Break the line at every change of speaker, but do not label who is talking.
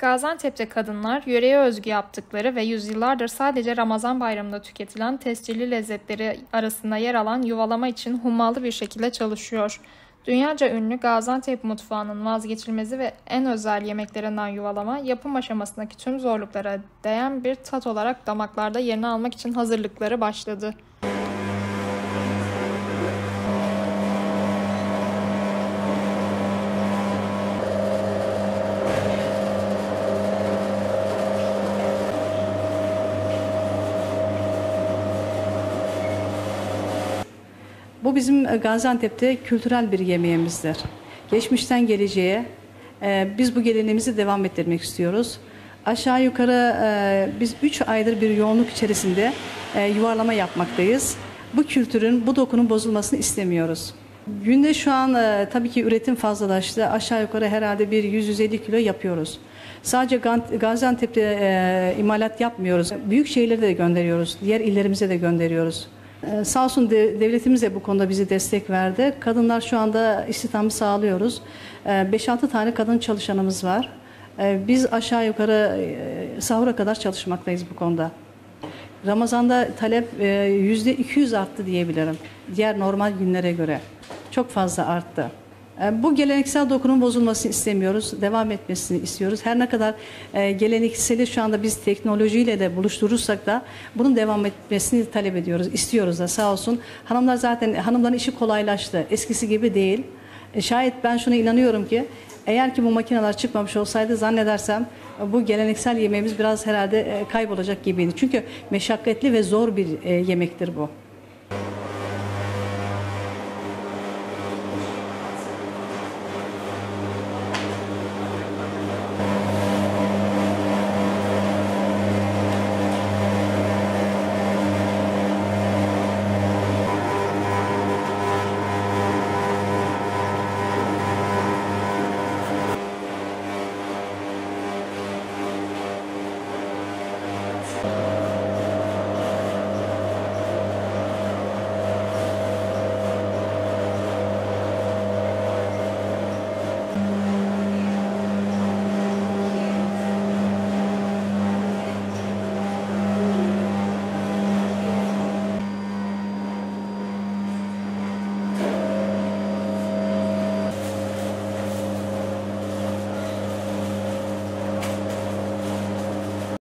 Gaziantep'te kadınlar yöreye özgü yaptıkları ve yüzyıllardır sadece Ramazan bayramında tüketilen tescilli lezzetleri arasında yer alan yuvalama için hummalı bir şekilde çalışıyor. Dünyaca ünlü Gaziantep mutfağının vazgeçilmezi ve en özel yemeklerinden yuvalama, yapım aşamasındaki tüm zorluklara değen bir tat olarak damaklarda yerini almak için hazırlıkları başladı.
Bu bizim e, Gaziantep'te kültürel bir yemeğimizdir. Geçmişten geleceğe e, biz bu geleneğimizi devam ettirmek istiyoruz. Aşağı yukarı e, biz 3 aydır bir yoğunluk içerisinde e, yuvarlama yapmaktayız. Bu kültürün, bu dokunun bozulmasını istemiyoruz. Günde şu an e, tabii ki üretim fazlalaştı. Aşağı yukarı herhalde bir 100-150 kilo yapıyoruz. Sadece Gaziantep'te e, imalat yapmıyoruz. Büyük şehirlere de gönderiyoruz. Diğer illerimize de gönderiyoruz. Ee, Sağ olsun de- devletimiz de bu konuda bize destek verdi. Kadınlar şu anda istihdamı sağlıyoruz. Ee, 5-6 tane kadın çalışanımız var. Ee, Biz aşağı yukarı e, sahura kadar çalışmaktayız bu konuda. Ramazan'da talep e, yüzde 200 arttı diyebilirim. Diğer normal günlere göre. Çok fazla arttı. E, Bu geleneksel dokunun bozulmasını istemiyoruz. Devam etmesini istiyoruz. Her ne kadar e, gelenekseli şu anda biz teknolojiyle de buluşturursak da bunun devam etmesini talep ediyoruz. istiyoruz da sağ olsun. Hanımlar zaten hanımların işi kolaylaştı. Eskisi gibi değil. E, Şayet ben şuna inanıyorum ki eğer ki bu makineler çıkmamış olsaydı zannedersem e, bu geleneksel yemeğimiz biraz herhalde kaybolacak gibiydi. Çünkü meşakkatli ve zor bir yemektir bu.